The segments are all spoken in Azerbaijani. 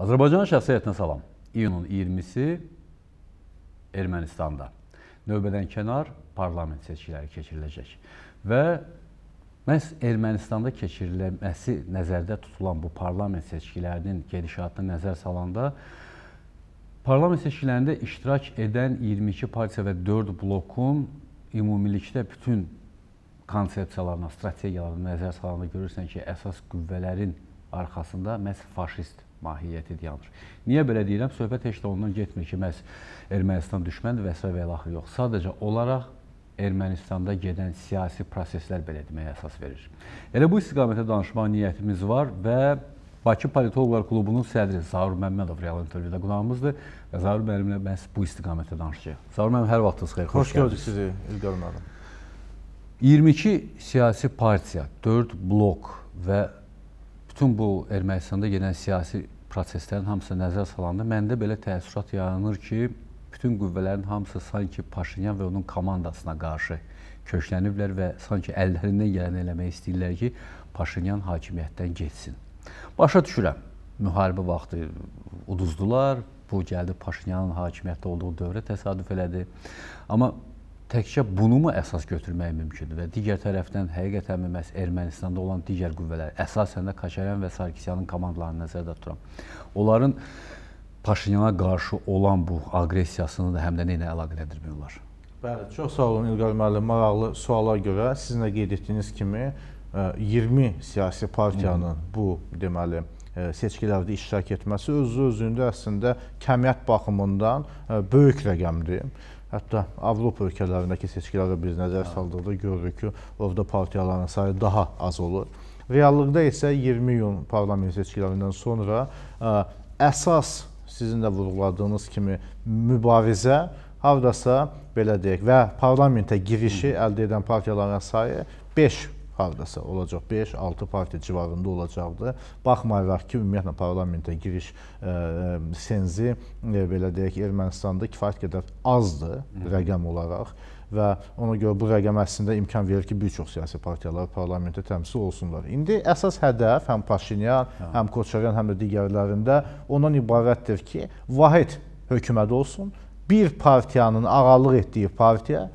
Azərbaycan şəxsiyyətinə salam. İyunun 20-si Ermənistanda növbədən kənar parlament seçkiləri keçiriləcək və məhz Ermənistanda keçirilməsi nəzərdə tutulan bu parlament seçkilərinin gedişatına nəzər salanda parlament seçkilərində iştirak edən 22 partiya və 4 blokun ümumilikdə bütün konsepsiyalarına, strategiyalarına nəzər salanda görürsən ki, əsas qüvvələrin arxasında məhz faşist mahiyyəti dayanır. Niyə belə deyirəm? Söhbət heç də ondan getmir ki, məhz Ermənistan düşməndir və s. və ilaxır yox. Sadəcə olaraq Ermənistanda gedən siyasi proseslər belə deməyə əsas verir. Elə bu istiqamətdə danışmaq niyyətimiz var və Bakı Politoloqlar Klubunun sədri Zaur Məmmədov real intervyuda qonağımızdır və Zaur müəllimlə məhz bu istiqamətdə danışacağıq. Zaur müəllim, hər vaxtınız xeyir. Xoş, xoş gördük sizi İlqar müəllim. 22 siyasi partiya, 4 blok və bütün bu Ermənistanda gedən siyasi proseslərin hamısı nəzər salanda məndə belə təəssürat yaranır ki, bütün qüvvələrin hamısı sanki Paşinyan və onun komandasına qarşı kökləniblər və sanki əllərindən gələni eləmək istəyirlər ki, Paşinyan hakimiyyətdən getsin. Başa düşürəm. Müharibə vaxtı uduzdular. Bu gəldi Paşinyanın hakimiyyətdə olduğu dövrə təsadüf elədi. Amma təkcə bunu mu əsas götürmək mümkündür və digər tərəfdən həqiqətən məhz Ermənistanda olan digər qüvvələr, əsasən də Kaçaryan və Sarkisyanın komandalarını nəzərdə tuturam. Onların Paşinyana qarşı olan bu aqressiyasını da həm də nə ilə əlaqələndirmək olar? Bəli, çox sağ olun İlqar müəllim. Maraqlı suala görə sizin də qeyd etdiyiniz kimi 20 e, siyasi partiyanın Hı. bu deməli e, seçkilərdə iştirak etməsi özü özündə əslində kəmiyyət baxımından e, böyük rəqəmdir. Hətta Avropa ölkələrindəki seçkilərə biz nəzər saldığında görürük ki, orada partiyaların sayı daha az olur. Reallıqda isə 20 iyun parlament seçkilərindən sonra ə, əsas sizin də vurğuladığınız kimi mübarizə hardasa belə deyək və parlamentə girişi əldə edən partiyaların sayı 5 hardasa olacaq 5-6 partiya civarında olacaqdı. Baxmayaraq ki, ümumiyyətlə parlamentə giriş ə, senzi ə, belə deyək Ermənistanda kifayət qədər azdır rəqəm olaraq və ona görə bu rəqəm əslində imkan verir ki, bir çox siyasi partiyalar parlamentdə təmsil olsunlar. İndi əsas hədəf həm Paşinyan, hə. həm Koçaryan, həm də digərlərində ondan ibarətdir ki, vahid hökumət olsun bir partiyanın ağalıq etdiyi partiya,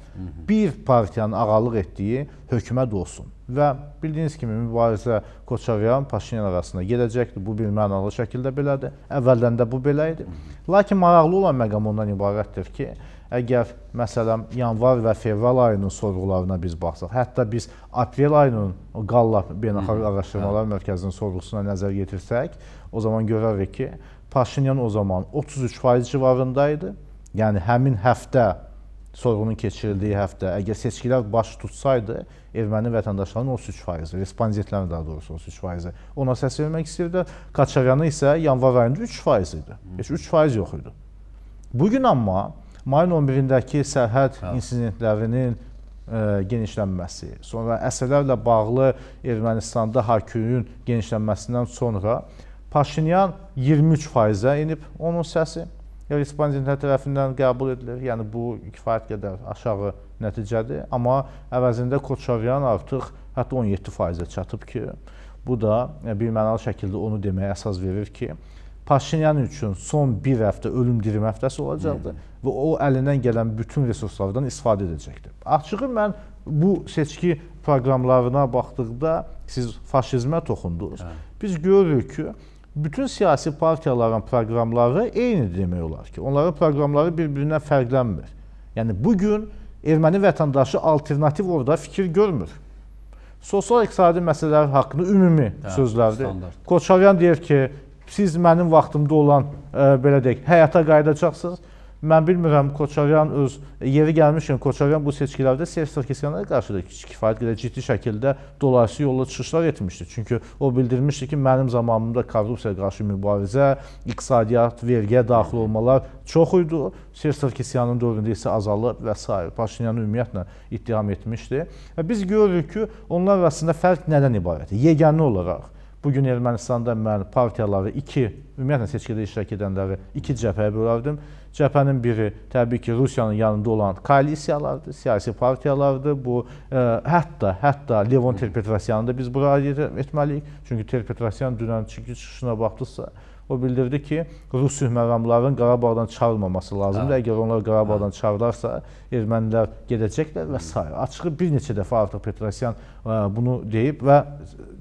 bir partiyanın ağalıq etdiyi hökumət olsun. Və bildiyiniz kimi mübarizə Koçaryan, Paşinyan arasında gedəcəkdir. Bu bir mənalı şəkildə belədir. Əvvəldən də bu belə idi. Lakin maraqlı olan məqam ondan ibarətdir ki, əgər məsələn yanvar və fevral ayının sorğularına biz baxsaq, hətta biz aprel ayının Qalla Beynəlxalq Araşdırmalar Mərkəzinin sorğusuna nəzər yetirsək, o zaman görərik ki, Paşinyan o zaman 33% civarında Yəni həmin həftə sorğunun keçirildiyi həftə əgər seçkilər baş tutsaydı, erməni vətəndaşlarının 33%, respondentlərin daha doğrusu 33%-i ona səs vermək istəyirdi. Kaçaryanı isə yanvar ayında 3% idi. Heç 3% yox idi. Bu gün amma mayın 11-dəki sərhəd hə. insidentlərinin ə, e, genişlənməsi, sonra əsrlərlə bağlı Ermənistanda hakimiyyətin genişlənməsindən sonra Paşinyan 23%-ə enib onun səsi respondentlər tərəfindən qəbul edilir. Yəni bu kifayət qədər aşağı nəticədir, amma əvəzində Koçaryan artıq hətta 17%-ə çatıb ki, bu da e, bir mənalı şəkildə onu deməyə əsas verir ki, Paşinyan üçün son bir həftə ölüm dirim həftəsi olacaqdır -hı. və o əlindən gələn bütün resurslardan istifadə edəcəkdir. Açığı mən bu seçki proqramlarına baxdıqda siz faşizmə toxundunuz. Hə. Biz görürük ki, bütün siyasi partiyaların proqramları eyni demək olar ki, onların proqramları bir-birindən fərqlənmir. Yəni bu gün erməni vətəndaşı alternativ orada fikir görmür. Sosial-iqtisadi məsələlər haqqında ümumi hə, sözlərdir. Standart. Koçaryan deyir ki, siz mənim vaxtımda olan ə, e, belə deyək, həyata qayıdacaqsınız. Mən bilmirəm Koçaryan öz yeri gəlmişkən Koçaryan bu seçkilərdə Serj Sarkisyan'a qarşı da kifayət qədər ciddi şəkildə dolayısı yolla çıxışlar etmişdi. Çünki o bildirmişdi ki, mənim zamanımda korrupsiyaya qarşı mübarizə, iqtisadiyyat, vergiyə daxil olmalar çox idi. Serj Sarkisyanın dövründə isə azalıb və s. Paşinyanı ümumiyyətlə ittiham etmişdi. Və biz görürük ki, onlar arasında fərq nədən ibarətdir? Yeganə olaraq Bu gün Ermənistanda mən partiyaları iki, ümumiyyətlə seçkidə iştirak edənləri iki cəbhəyə bölərdim. Cəbhənin biri təbii ki, Rusiyanın yanında olan koalisiyalardır, siyasi partiyalardır. Bu ə, e, hətta hətta Levon Terpetrosyanı da biz bura etməliyik. Çünki Terpetrosyan dünən çıxışına baxdısa, O bildirdi ki, Rus sülh məramlarının Qarabağdan çıxarılmaması lazımdır. Əgər onlar Qarabağdan çıxarılarsa, ermənilər gedəcəklər və s. Açığı bir neçə dəfə artıq Petrosyan bunu deyib və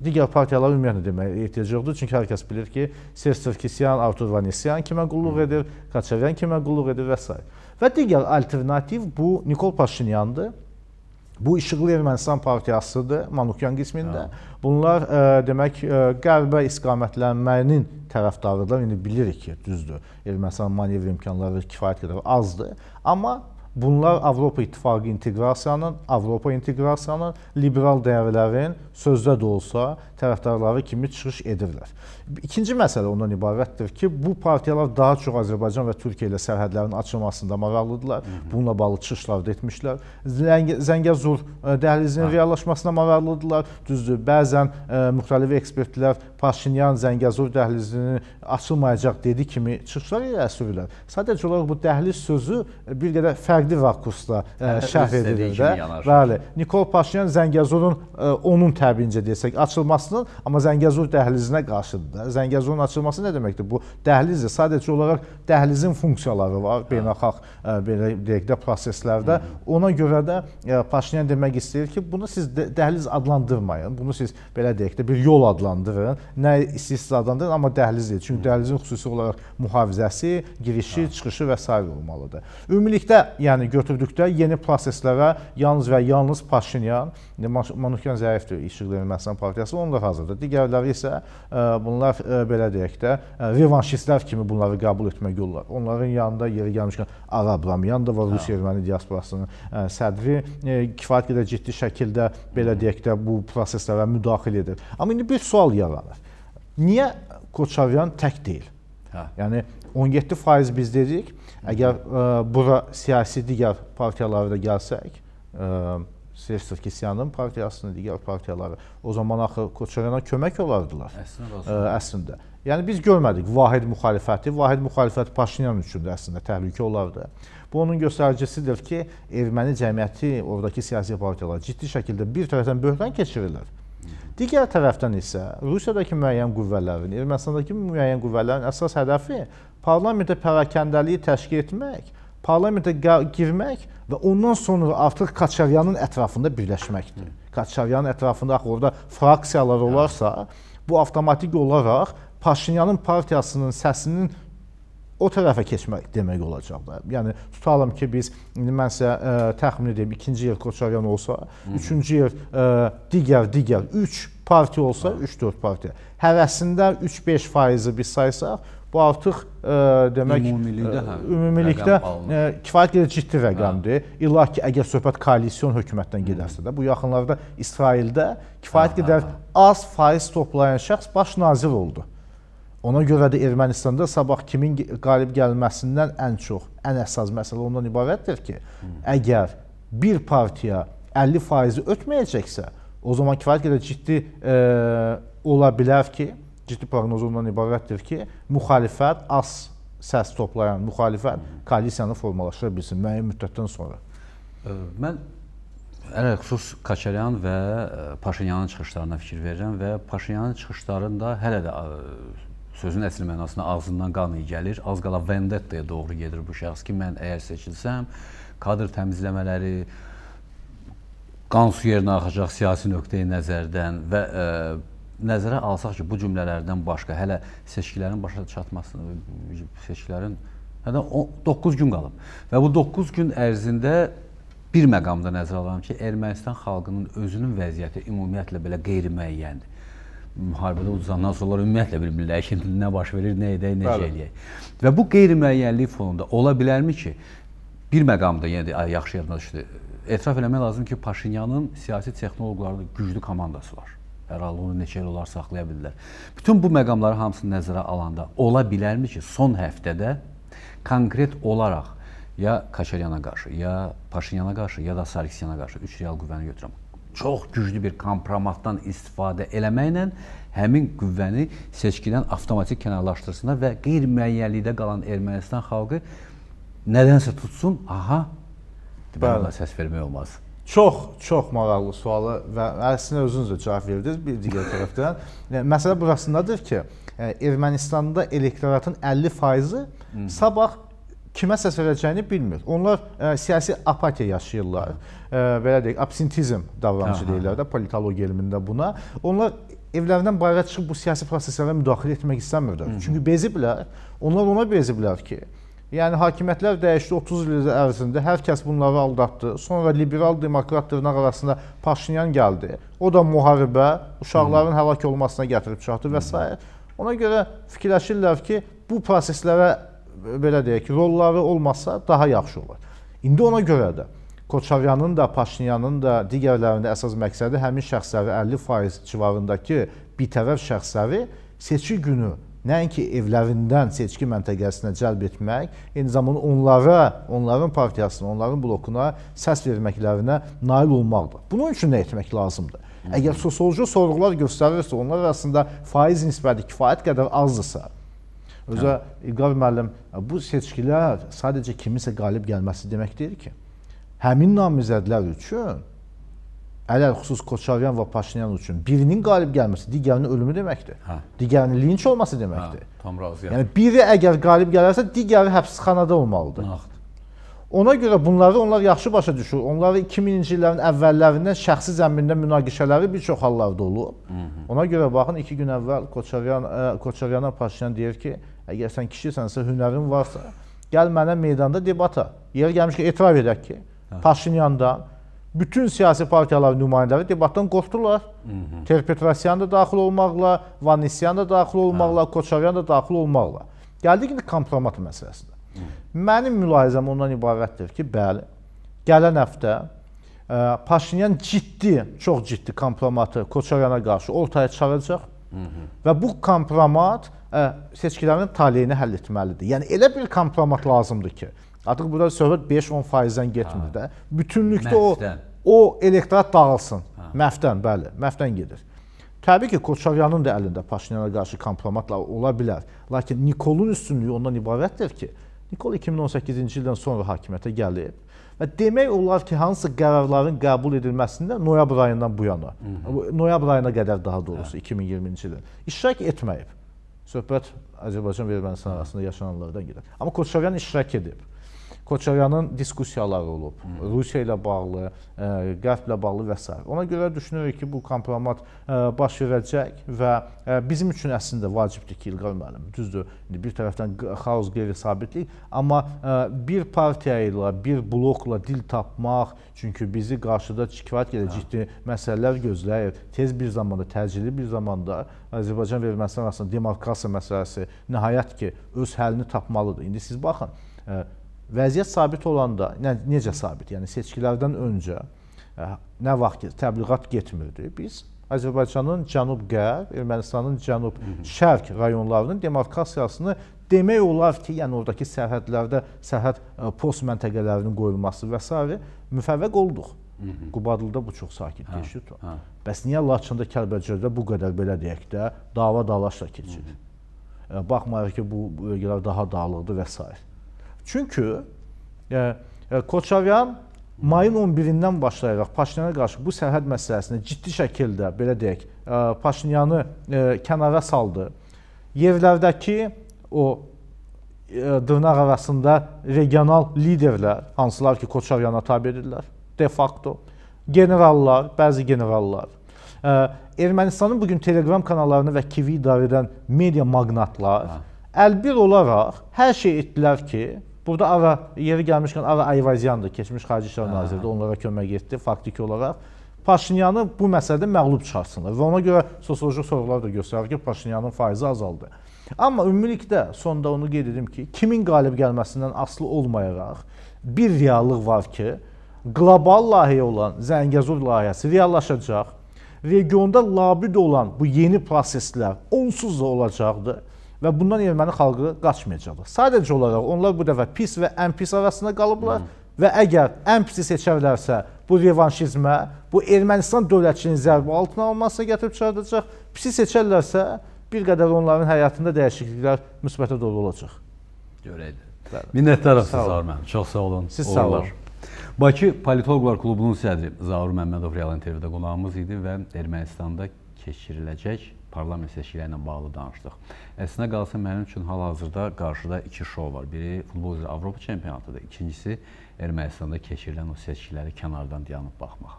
digər partiyalar ümumiyyətlə deməyə ehtiyac yoxdur. Çünki hər kəs bilir ki, Serj Sarkisyan, Artur Vanesyan kimə qulluq edir, Kaçaryan kimə qulluq edir və s. Və digər alternativ bu Nikol Paşinyandır. Bu İşıqlı Ermənistan partiyasıdır, Manukyan qismində. Bunlar ə, demək ə, qərbə istiqamətlənmənin tərəfdarıdırlar. İndi bilirik ki, düzdür. Ermənistan manevr imkanları kifayət qədər azdır, amma Bunlar Avropa İttifaqı inteqrasiyanın, Avropa inteqrasiyanın, liberal dəyərlərin sözdə də olsa tərəfdarları kimi çıxış edirlər. İkinci məsələ ondan ibarətdir ki, bu partiyalar daha çox Azərbaycan və Türkiyə ilə sərhədlərin açılmasında maraqlıdırlar. Bununla bağlı çıxışlar da etmişlər. Zəngəzur e, dəhlizinin reallaşmasına maraqlıdırlar. Düzdür, bəzən ə, e, müxtəlif ekspertlər Paşinyan Zəngəzur dəhlizinin açılmayacaq dedi kimi çıxışlar irəli sürürlər. Sadəcə olaraq bu dəhliz sözü bir qədər fərqli rakursda ə, e, şərh edilir də. Bəli, Nikol Paşinyan Zəngəzurun ə, onun təbiincə desək açılmasının, amma Zəngəzur dəhlizinə qarşıdır da. Zəngəzurun açılması nə deməkdir? Bu dəhlizdir. Sadəcə olaraq dəhlizin funksiyaları var beynəlxalq e, belə deyək də proseslərdə. Ona görə də e, Paşinyan demək istəyir ki, bunu siz dəhliz adlandırmayın. Bunu siz belə deyək də bir yol adlandırın. Nə istəyirsiniz adlandırın, amma dəhliz deyil. Çünki dəhlizin xüsusi olaraq mühafizəsi, girişi, çıxışı və s. olmalıdır. Ümumilikdə, yəni götürdükdə yeni proseslərə yalnız və yalnız Paşinyan, Manukyan zəifdir, İşıqlı Ermənistan partiyası onlar hazırdır. Digərləri isə e, bunlar e, belə deyək də, e, revanşistlər kimi bunları qəbul etmək yollar. Onların yanında yeri gəlmişkən Ağa Abramyan da var, Rusiya erməni diasporasının sədri kifayət qədər ciddi şəkildə belə deyək də bu proseslərə müdaxilə edir. Amma indi bir sual yaranır. Niyə Koçaryan tək deyil? Hə. Yəni 17% biz dedik. Əgər ə, bura siyasi digər partiyalara da gəlsək, ə, Serj Sarkisyanın partiyasını, digər partiyaları o zaman axı Koçaryana kömək olardılar. Əslində, ə, əslində. Yəni biz görmədik vahid müxalifəti. Vahid müxalifət Paşinyan üçün də əslində təhlükə olardı. Bu onun göstəricisidir ki, erməni cəmiyyəti, oradakı siyasi partiyalar ciddi şəkildə bir tərəfdən böhran keçirirlər. Digər tərəfdən isə Rusiyadakı müəyyən qüvvələrin, Ermənistandakı müəyyən qüvvələrin əsas hədəfi parlamentdə pərakəndəliyi təşkil etmək, parlamentə girmək və ondan sonra artıq Kaçaryanın ətrafında birləşməkdir. Kaçaryanın ətrafında axı orada fraksiyalar olarsa, bu avtomatik olaraq Paşinyanın partiyasının səsinin o tərəfə keçmək demək olacaq da. Yəni tutalım ki, biz indi mən sizə ə, təxmin edeyim, ikinci yer Koçaryan olsa, Hı. üçüncü yer ə, digər digər 3 partiya olsa, 3-4 partiya. Həvəsində 3-5 faizi biz saysaq, Bu artıq ə, e, demək ümumilikdə hə, ümumilikdə ə, e, kifayət qədər ciddi rəqəmdir. Hə. İlla ki, əgər söhbət koalisyon hökumətdən gedərsə də, bu yaxınlarda İsraildə kifayət hə, qədər hə, hə. az faiz toplayan şəxs baş nazir oldu. Ona görə də Ermənistanda sabah kimin qalib gəlməsindən ən çox, ən əsas məsələ ondan ibarətdir ki, əgər bir partiya 50% ötməyəcəksə, o zaman kifayət qədər ciddi e, ola bilər ki, ciddi proqnoz ondan ibarətdir ki, müxalifət az səs toplayan müxalifət koalisiyanı formalaşdıra bilsin müəyyən müddətdən sonra. Mən ələ xüsus Kaçaryan və Paşinyanın çıxışlarına fikir verirəm və Paşinyanın çıxışlarında hələ də sözün əsl mənasında ağzından qan iyi gəlir. Az qala vendettaya doğru gedir bu şəxs ki, mən əgər seçilsəm, kadr təmizləmələri, qan su yerinə axacaq siyasi nöqteyi nəzərdən və ə, nəzərə alsaq ki, bu cümlələrdən başqa hələ seçkilərin başa çatmasını, seçkilərin hələ 9 gün qalıb. Və bu 9 gün ərzində bir məqamda nəzərə alıram ki, Ermənistan xalqının özünün vəziyyəti ümumiyyətlə belə qeyri-müəyyəndir. Müharibədə uduzandan sonra ümumiyyətlə bilmirlər ki, nə baş verir, nə edək, necə eləyək. Və bu qeyri-müəyyənlik fonunda ola bilərmi ki, bir məqamda yenə də yaxşı yadına düşdü. Etiraf eləmək lazım ki, Paşinyanın siyasi texnoloqlarda güclü komandası var. Hər halda onu neçə il olar saxlaya bilirlər. Bütün bu məqamları hamısını nəzərə alanda ola bilərmi ki, son həftədə konkret olaraq ya Kaçaryana qarşı, ya Paşinyana qarşı, ya da Sarkisyana qarşı üç real qüvvəni götürəm. Çox güclü bir kompromatdan istifadə eləməklə həmin qüvvəni seçkidən avtomatik kənarlaşdırsınlar və qeyri-müəyyənlikdə qalan Ermənistan xalqı nədənsə tutsun, aha, deməli səs vermək olmaz. Çox, çox maraqlı sualı və əslində özünüz də cavab verdiniz bir digər tərəfdən. Yəni, məsələ burasındadır ki, e, Ermənistanda elektoratın 50%-i sabah kimə səs verəcəyini bilmir. Onlar ə, siyasi apatiya yaşayırlar. Ə, belə deyək, absentizm davranışı deyirlər də politologiya elmində buna. Onlar evlərindən bayıra çıxıb bu siyasi proseslərə müdaxilə etmək istəmirlər. Çünki beziblər. Onlar ona beziblər ki, yəni hakimiyyətlər dəyişdi 30 il ərzində hər kəs bunları aldatdı. Sonra liberal demokrat dırnaq arasında Paşinyan gəldi. O da müharibə, uşaqların həlak olmasına gətirib çıxartdı və s. Ona görə fikirləşirlər ki, bu proseslərə belə deyək ki, rolları olmasa daha yaxşı olar. İndi ona görə də Koçaryanın da, Paşinyanın da, digərlərinin də əsas məqsədi həmin şəxsləri 50% civarındakı bitərəf şəxsləri seçki günü nəinki evlərindən seçki məntəqəsinə cəlb etmək, eyni zamanda onlara, onların partiyasına, onların blokuna səs verməklərinə nail olmaqdır. Bunun üçün nə etmək lazımdır? Əgər sosioloji sorğular göstərirsə, onlar arasında faiz nisbəti kifayət qədər azdırsa, Özə İlqar müəllim, bu seçkilər sadəcə kiminsə qalib gəlməsi demək deyil ki. Həmin namizədlər üçün ələn xüsus Koçaryan və Paşinyan üçün birinin qalib gəlməsi digərinin ölümü deməkdir. Hə. Digərinin linç olması deməkdir. Hə, tam razıyam. Yəni biri əgər qalib gələrsə, digəri həbsxanada olmalıdır. Naxdır. Ona görə bunları onlar yaxşı başa düşür. Onları 2000-ci illərin əvvəllərindən şəxsi zəmində münaqişələri bir çox hallarda olub. Hı -hı. Ona görə baxın 2 gün əvvəl Koçaryan Koçaryana Paşinyan deyir ki, Əgər sən kişisənsə, hünərin varsa, gəl mənə meydanda debata. Yer gəlmiş ki, etiraf edək ki, hə. Paşinyandan bütün siyasi partiyaların nümayəndələri debatdan qorxdular. Ter Petrosyan da daxil olmaqla, Vannisyan da daxil olmaqla, hə. Koçaryan da daxil olmaqla. Gəldik indi kompromat məsələsinə. Mənim mülahizəm ondan ibarətdir ki, bəli, gələn həftə e, Paşinyan ciddi, çox ciddi kompromatı Koçaryana qarşı ortaya çıxaracaq. Və bu kompromat seçkilərin taleyini həll etməlidir. Yəni elə bir kompromat lazımdır ki, artıq burada söhbət 5-10%-dən getmir də. Bütünlükdə o o elektorat dağılsın. Ha. Məfdən, bəli, məfdən gedir. Təbii ki, Koçaryanın da əlində Paşinyana qarşı kompromatlar ola bilər. Lakin Nikolun üstünlüyü ondan ibarətdir ki, Nikol 2018-ci ildən sonra hakimiyyətə gəlib və demək olar ki, hansı qərarların qəbul edilməsində noyabr ayından bu yana, noyabr ayına qədər daha doğrusu hə. 2020-ci ilin iştirak etməyib. Söhbət Azərbaycan və Ermənistan arasında yaşananlardan gedir. Amma Koçaryan iştirak edib. Koçaryanın diskussiyaları olub. Hı. Rusiya ilə bağlı, ə, e, Qərblə bağlı və s. Ona görə düşünürük ki, bu kompromat ə, e, baş verəcək və ə, e, bizim üçün əslində vacibdir ki, İlqar müəllim, düzdür, indi bir tərəfdən xaos qeyri-sabitlik, amma ə, bir partiya ilə, bir blokla dil tapmaq, çünki bizi qarşıda kifayət qədər ciddi məsələlər gözləyir. Tez bir zamanda, təcili bir zamanda Azərbaycan və Ermənistan arasında demarkasiya məsələsi nəhayət ki, öz həllini tapmalıdır. İndi siz baxın, ə, Vəziyyət sabit olanda, nə, necə sabit? Yəni seçkilərdən öncə ə, nə vaxt təbliğat getmirdi. Biz Azərbaycanın cənub-qərb, Ermənistanın cənub-şərq rayonlarının demarkasiyasını demək olar ki, yəni oradakı sərhədlərdə sərhəd post məntəqələrinin qoyulması və s. müfəvvəq olduq. Qubadlıda bu çox sakit keçdi. Hə. Bəs niyə Laçında, Kəlbəcərdə bu qədər belə deyək də dava dalaşla keçir? Baxmayaraq ki, bu bölgələr daha dağlıqdır və s. Çünki e, e, Koçaryan mayın 11-dən başlayaraq Paşinyana qarşı bu sərhəd məsələsində ciddi şəkildə belə deyək, e, Paşinyanı e, kənara saldı. Yerlərdəki o e, dırnaq arasında regional liderlər, hansılar ki, Koçaryana tabe edirlər, de facto generallar, bəzi generallar, Ermənistanın bugün Telegram kanallarını və TV idarə edən media maqnatlar ha. əlbir olaraq hər şey etdilər ki, Burada Ara yeri gəlmişkən Ara Ayvazyandır, keçmiş Xarici İşlər Naziridir, onlara kömək etdi faktiki olaraq. Paşinyanı bu məsələdə məğlub çıxarsınlar və ona görə sosioloji sorğular da göstərir ki, Paşinyanın faizi azaldı. Amma ümumilikdə sonda onu qeyd edim ki, kimin qalib gəlməsindən asılı olmayaraq bir reallıq var ki, qlobal layihə olan Zəngəzur layihəsi reallaşacaq. Regionda labüd olan bu yeni proseslər onsuz da olacaqdır və bundan erməni xalqı qaçmayacaqlar. Sadəcə olaraq onlar bu dəfə pis və ən pis arasında qalıblar hmm. və əgər ən pisi seçərlərsə, bu revanşizmə, bu Ermənistan dövlətçiliyinin zərbi altına almasına gətirib çıxardacaq. Pisi seçərlərsə, bir qədər onların həyatında dəyişikliklər müsbətə doğru olacaq. Görəydi. Minnətdarıq sizə, Armən. Çox sağ olun. Siz sağ olun. Bakı Politoloqlar Klubunun sədri Zaur Məmmədov real intervyuda qonağımız idi və Ermənistanda keçiriləcək parlament seçkiləri ilə bağlı danışdıq. Əslində qalsa mənim üçün hal-hazırda qarşıda iki şou var. Biri futbol üzrə Avropa çempionatıdır, ikincisi Ermənistanda keçirilən o seçkiləri kənardan dayanıb baxmaq.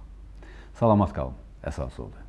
Salamat qalın. Əsas odur.